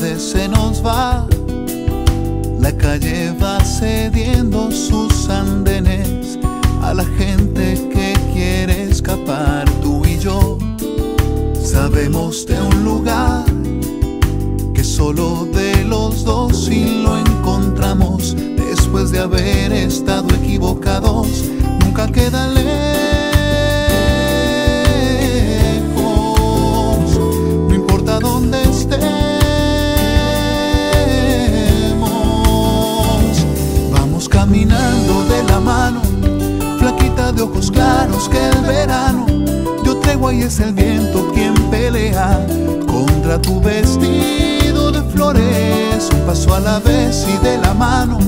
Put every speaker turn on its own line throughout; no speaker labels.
nos va. La calle va cediendo sus andenes a la gente que quiere escapar. Tú y yo sabemos de un lugar que solo de los dos si lo encontramos después de haber estado equivocados nunca queda lejos. Claros que el verano. Yo traigo y es el viento quien pelea contra tu vestido de flores, un paso a la vez y de la mano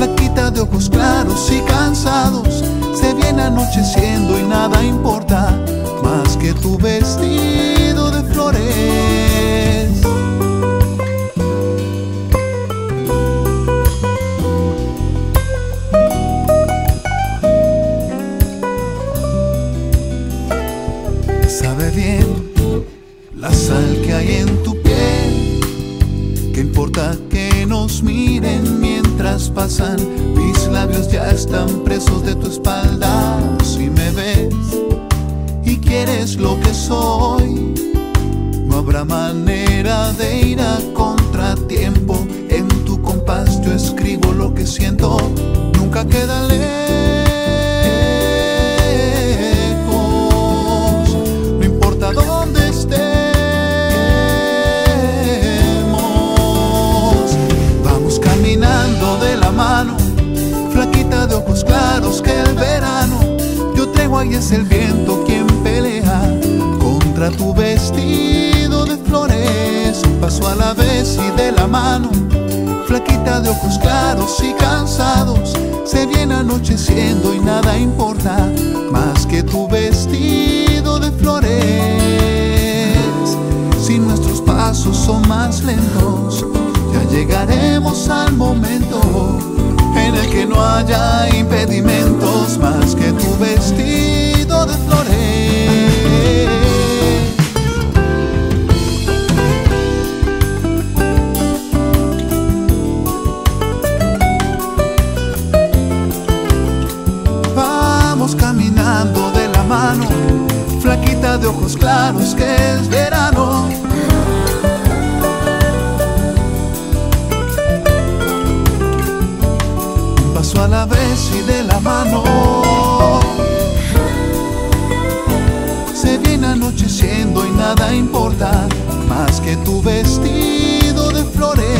flaquita de ojos claros y cansados, se viene anocheciendo y nada importa más que tu vestido la sal que hay en tu piel, que importa que nos miren mientras pasan, mis labios ya están presos de tu espalda. Si me ves y quieres lo que soy, no habrá manera de ir a contratiempo. Ahí es el viento quien pelea contra tu vestido de flores, un paso a la vez y de la mano. Flaquita de ojos claros y cansados, se viene anocheciendo y nada importa más que tu vestido de flores. Si nuestros pasos son más lentos, ya llegaremos al momento en el que no haya impedimentos más que de ojos claros que es verano. Un paso a la vez y de la mano. Se viene anocheciendo y nada importa más que tu vestido de flores.